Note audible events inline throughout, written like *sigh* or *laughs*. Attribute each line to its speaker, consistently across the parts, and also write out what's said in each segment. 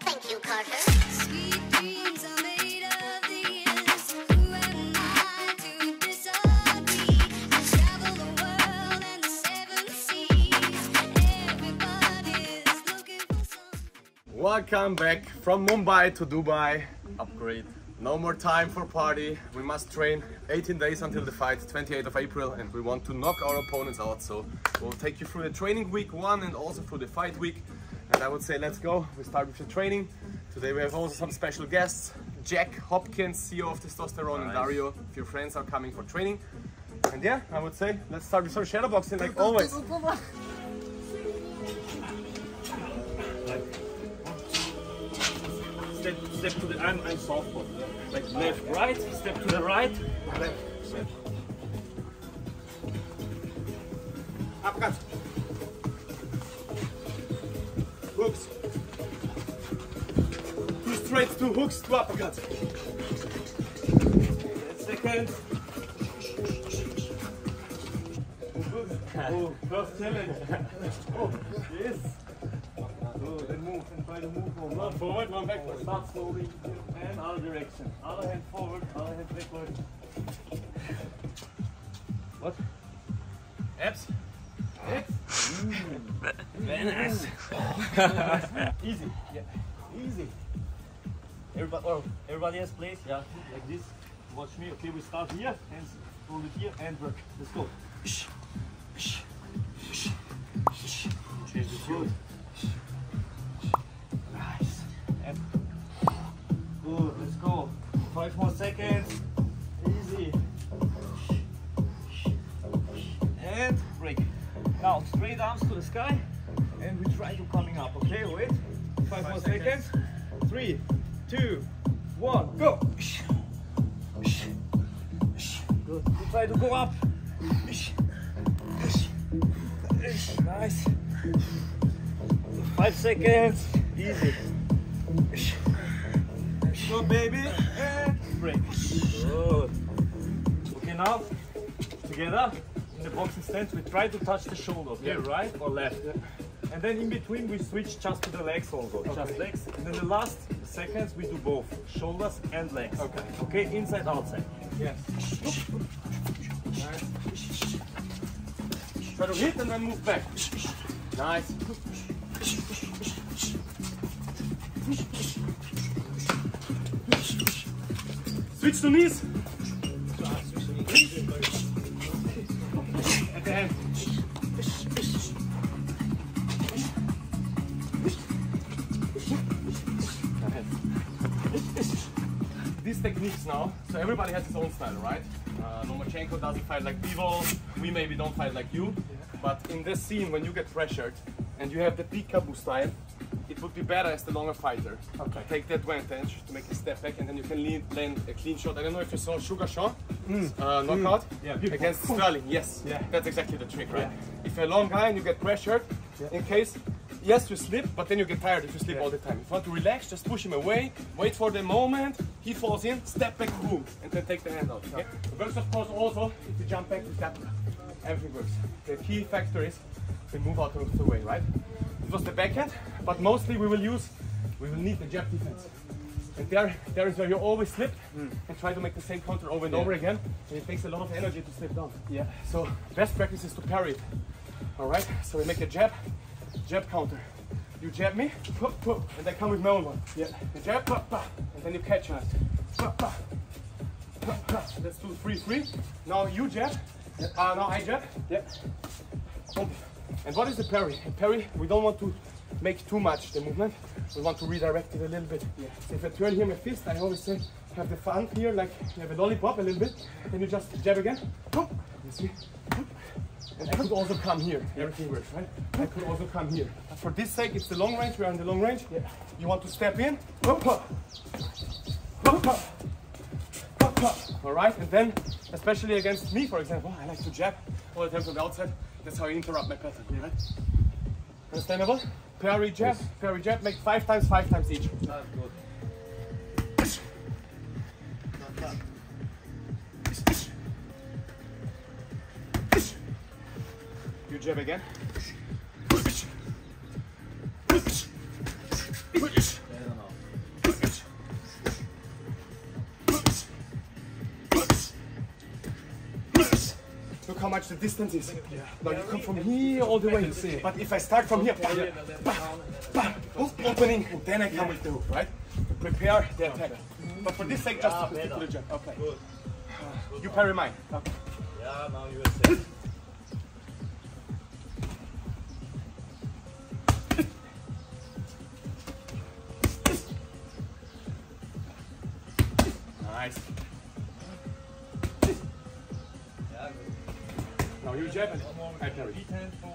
Speaker 1: Thank you, Carter.
Speaker 2: Sweet dreams are made of these. Who am I to disagree? I travel the world and the seven seas. Everybody's looking for something.
Speaker 3: Welcome back from Mumbai to Dubai. Upgrade. No more time for party. We must train 18 days until the fight, 28th of April, and we want to knock our opponents out. So we'll take you through the training week one and also through the fight week. And I would say let's go. We start with the training. Today we have also some special guests. Jack Hopkins, CEO of Testosterone, and Dario. if your friends are coming for training. And yeah, I would say let's start with some shadow boxing like always.
Speaker 4: Step, to the. I'm, I'm softball. Like left, right. Step to the right.
Speaker 3: Left. Step. Uppercut. Hooks. Two straight, two hooks, two uppercuts.
Speaker 4: Second. Oh, first challenge. oh, yes. Oh, move and try to move forward. One forward, one backward. Start slowly and other direction. Other hand forward, other hand backward. What?
Speaker 3: Abs.
Speaker 4: Very nice. Easy. Yeah. Easy. Everybody, oh, everybody else plays, yeah, like this. Watch me. Okay, we start here, hands hold it here, and work. Let's go. Change the foot. And break. Now straight arms to the sky, and we try to coming up. Okay, wait. Five, more seconds. Three, two, one, go. Good. We try to go up. Nice. Five seconds. Easy. Go, baby. And break. Good. Okay, now together in the boxing stance, we try to touch the shoulder. Okay, right or left. And then in between, we switch just to the legs also. Just legs. And then the last seconds, we do both shoulders and legs.
Speaker 3: Okay.
Speaker 4: Okay, inside, outside.
Speaker 3: Yes. Try to hit and then move back. Nice. Switch to knees. These techniques now, so everybody has his own style, right? Uh, Lomachenko doesn't fight like Bivol, we maybe don't fight like you, but in this scene, when you get pressured and you have the peekaboo style, it would be better as the longer fighter. Okay. Take the advantage to make a step back and then you can lead, land a clean shot. I don't know if you saw Sugar Sean uh, knockout
Speaker 4: Yeah, beautiful.
Speaker 3: against Sterling. Yes,
Speaker 4: Yeah.
Speaker 3: that's exactly the trick, right? If you're a long guy and you get pressured, in case, yes, you slip, but then you get tired if you slip all the time. If you want to relax, just push him away, wait for the moment, he falls in, step back, boom, and then take the hand out. Okay? It works, of course, also if you jump back, you step. Everything works. The key factor is we move out of the way, right? It was the backhand, but mostly we will use, we will need the jab defense. And there, there is where you always slip and try to make the same counter over and over again. And it takes a lot of energy to slip down.
Speaker 4: Yeah.
Speaker 3: So best practice is to parry it. All right. So we make a jab, jab counter. You jab me, pop, pop, and I come with my own one. Yeah. You jab, pop, pop, and then you catch us. Pop, pop, pop, pop. Let's do three, three. Now you jab. Uh, now I jab. Yeah. Boom. And what is the parry? A parry, we don't want to make too much the movement. We want to redirect it a little bit. Yeah. So if I turn here my fist, I always say have the fun here, like you have a lollipop a little bit. Then you just jab again. Boom. You see? Boom. And I could also come here. Everything works, right? I could also come here. But for this sake, it's the long range. We are in the long range. Yeah. You want to step in. Hop, hop. Hop, hop. Hop, hop. All right, and then, especially against me, for example, I like to jab all the time from the outside. That's how I interrupt my pattern, right? Understandable? Parry jab, parry jab, make five times, five times each.
Speaker 4: That's good.
Speaker 3: You jab again. The distance is. Now you come from here all the way. You see. But if I start from here, bah, opening, and then I come with the hook, right? To prepare the attack. But for this sake, just to the jab. Okay. You parry mine.
Speaker 4: Yeah, now you are safe.
Speaker 3: Nice. Now you jab and I parry.
Speaker 4: Beat hand, go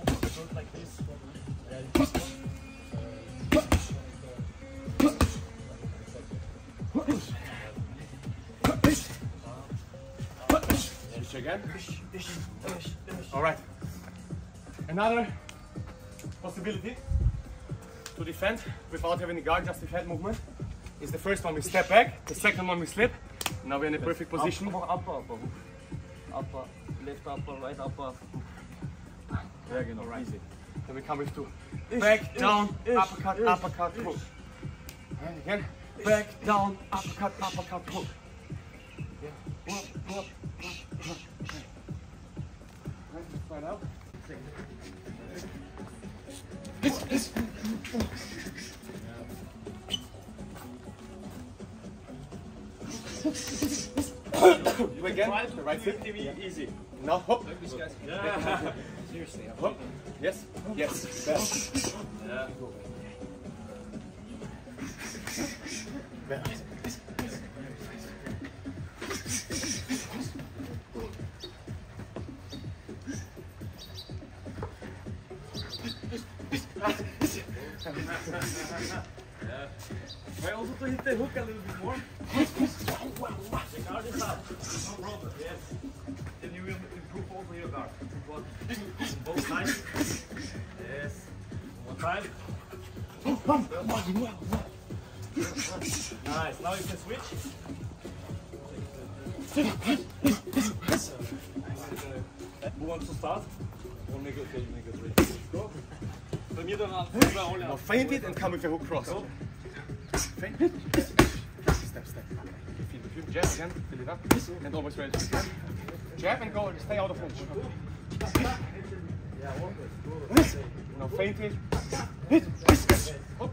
Speaker 4: like this.
Speaker 3: Switch again. All right. Another possibility to defend without having a guard, just with head movement, is the first one we step back, the second one we slip. Now we're in a perfect position.
Speaker 4: Upper, upper, upper, hook. Left upper, right upper. Yeah, genau, easy.
Speaker 3: Then we come with two. Back, down, uppercut, uppercut, hook. And again, back, down, uppercut, uppercut, hook. Yeah. Up, up, up, up. Right, right out. You again, the right foot.
Speaker 4: easy.
Speaker 3: Now, hop. Oh. *laughs*
Speaker 4: Yeah.
Speaker 3: Hop. Oh. Yes, yes, best.
Speaker 4: yeah. Try also to hit the hook a little bit more. *laughs* The guard is up. No problem. Yes. Then you will improve also your guard. Both sides. Yes. One time. Nice. Now you can switch. Who wants to start? Or make it, okay, you make it ready. Go. Bei mir dann an-
Speaker 3: Now
Speaker 4: ab.
Speaker 3: feint it and come with a hook cross. Feint. It. Step, step. Feel the feet. Jab again, fill it up. And always ready to jab. Jab and go, stay out of range. Now feint it. Hop.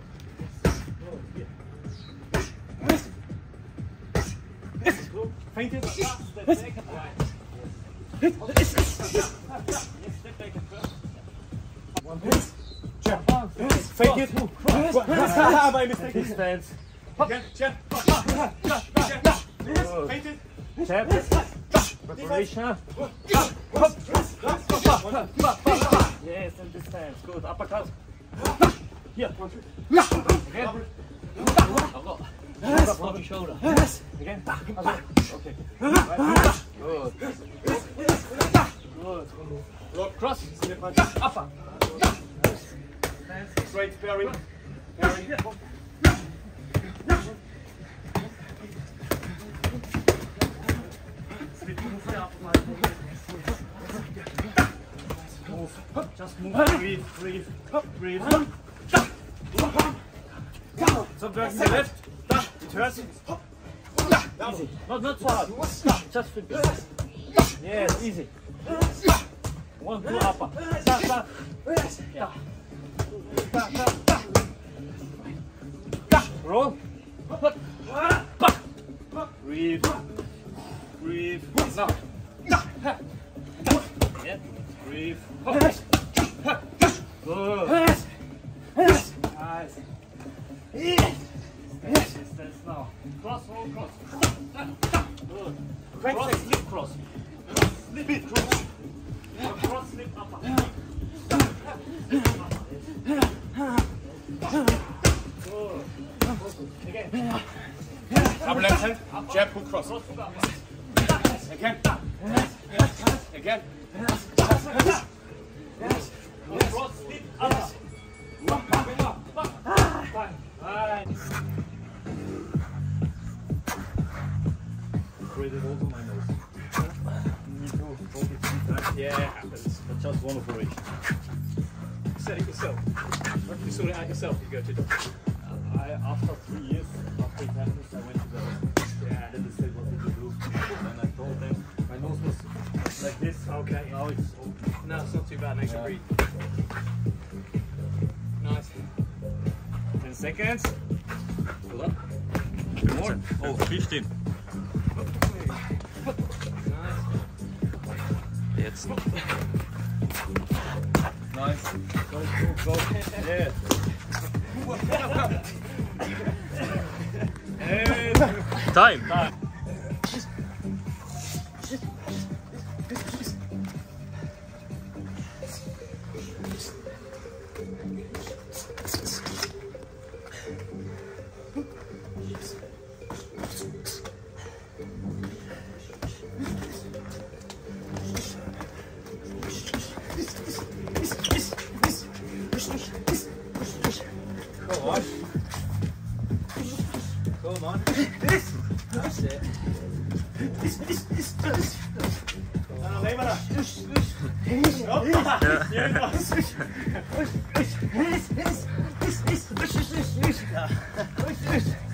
Speaker 3: Feint it.
Speaker 4: Step back and right. Yes, step back and first. One hit.
Speaker 3: Jab. Feint it. My mistake.
Speaker 4: Distance.
Speaker 3: Again, jab. Feint it.
Speaker 4: Tap. Preparation. Yes, and distance. Good. Uppercut. Here. Again. Shoulder from the. Again. Okay. Good. Good.
Speaker 3: Lock.
Speaker 4: Cross.
Speaker 3: Slip punch. Straight parry. Parry.
Speaker 4: Just move. Breathe. Breathe. Breathe. Some work the left. It hurts. Easy. Not, not so hard. Just it. Yes, easy. One, two, upper. Da, da. Yeah. Da, da, da. Roll. Breathe. Breathe. Now. Yeah. Breathe. Good. Nice. One small operation. Set it yourself. You sort it out yourself. You go to doctor. I, after three years, after it happened, I went to the hospital. Yeah. Then they said, what did you do? And I told them, my nose was like this. Okay. Now it's open.
Speaker 3: No, it's not too bad. Makes
Speaker 4: Yeah.
Speaker 3: you breathe. Nice.
Speaker 4: 10 seconds.
Speaker 3: Hold up.
Speaker 4: More. Oh, 15.
Speaker 3: Nice.
Speaker 4: Jetzt. Nice. Go, go, go. Yeah.
Speaker 1: Time.
Speaker 4: time.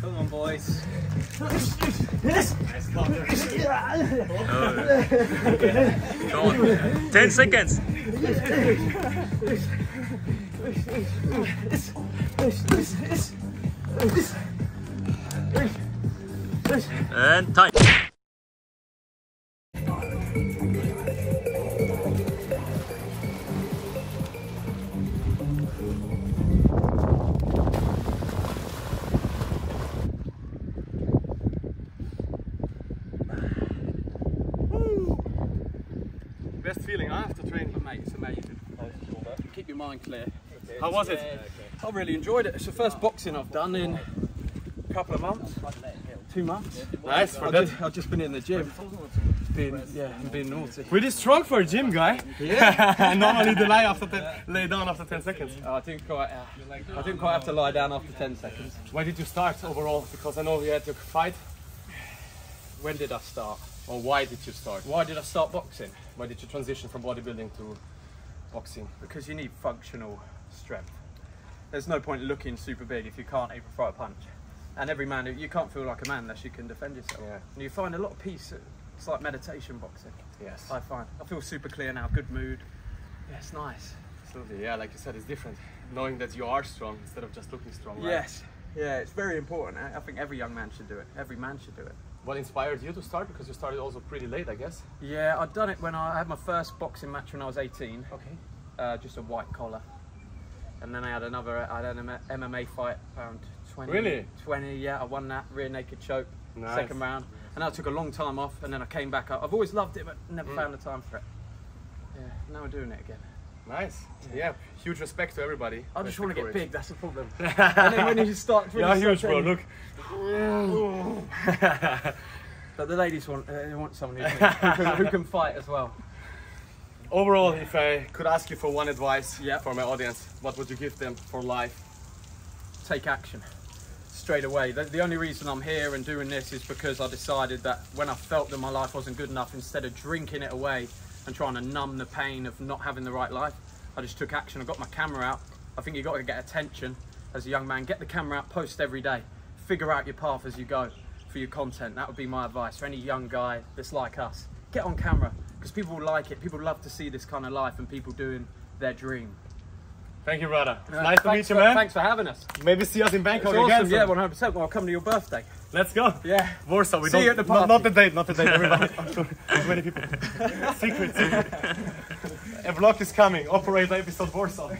Speaker 4: Come on, boys. Nice.
Speaker 1: Go on. 10 seconds. And time.
Speaker 3: Best feeling? After training.
Speaker 5: Mate, it's amazing. Keep your mind clear.
Speaker 3: How was it?
Speaker 5: I really enjoyed it. It's the first boxing I've done in a couple of months, two months.
Speaker 3: Nice for
Speaker 5: I've just, I've just been in the gym, being yeah, being naughty.
Speaker 3: Pretty strong for a gym guy. Yeah. *laughs* Normally they lie after ten, lay down after 10 seconds.
Speaker 5: Oh, I didn't quite, uh, I didn't quite have to lie down after 10 seconds.
Speaker 3: Why did you start overall? Because I know you had to fight.
Speaker 5: When did I start?
Speaker 3: Or why did you start?
Speaker 5: Why did I start boxing?
Speaker 3: Why did you transition from bodybuilding to boxing?
Speaker 5: Because you need functional strength. There's no point looking super big if you can't even throw a punch. And every man, you can't feel like a man unless you can defend yourself.
Speaker 3: Yeah.
Speaker 5: And you find a lot of peace. It's like meditation boxing.
Speaker 3: Yes.
Speaker 5: I find. I feel super clear now, good mood. Yeah, it's nice.
Speaker 3: Absolutely. Yeah, like you said, it's different. Knowing that you are strong instead of just looking strong. right?
Speaker 5: Yes. Yeah, it's very important. I I think every young man should do it. Every man should do it.
Speaker 3: What inspired you to start? Because you started also pretty late, I guess.
Speaker 5: Yeah, I'd done it when I had my first boxing match when I was 18.
Speaker 3: Okay.
Speaker 5: Uh, just a white collar. And then I had another, I had an MMA fight around 20.
Speaker 3: Really?
Speaker 5: 20, yeah, I won that rear naked choke,
Speaker 3: Nice.
Speaker 5: second round. And that took a long time off, and then I came back up. I've always loved it, but never
Speaker 3: Mm.
Speaker 5: found the time for it. Yeah, now we're doing it again.
Speaker 3: Nice. Yeah. Huge respect to everybody.
Speaker 5: I just want to get big, that's the problem. *laughs* and then when you start, when *laughs*
Speaker 3: Yeah,
Speaker 5: you
Speaker 3: huge, bro. Look. *laughs*
Speaker 5: But the ladies want, uh, they want someone who can, who, can, who can fight as well.
Speaker 3: Overall, if I could ask you for one advice
Speaker 5: Yeah.
Speaker 3: for my audience, what would you give them for life?
Speaker 5: take action straight away. The, the only reason I'm here and doing this is because I decided that when I felt that my life wasn't good enough, instead of drinking it away and trying to numb the pain of not having the right life, I just took action. I got my camera out. I think you've got to get attention as a young man. Get the camera out, post every day. Figure out your path as you go for your content. That would be my advice for any young guy that's like us. Get on camera because people will like it. People love to see this kind of life and people doing their dream.
Speaker 3: Thank you, brother.
Speaker 5: Uh,
Speaker 3: nice to meet you,
Speaker 5: for-
Speaker 3: man.
Speaker 5: Thanks for having us.
Speaker 3: Maybe see us in Bangkok
Speaker 5: awesome.
Speaker 3: again.
Speaker 5: Yeah, 100%. Well, I'll come to your birthday.
Speaker 3: Let's go.
Speaker 5: Yeah.
Speaker 3: Warsaw. We
Speaker 5: See
Speaker 3: don't,
Speaker 5: you at the
Speaker 3: not,
Speaker 5: party.
Speaker 3: not the date, not the date, everybody. *laughs* Too many people. secret, secret. A vlog is coming. Operator episode Warsaw.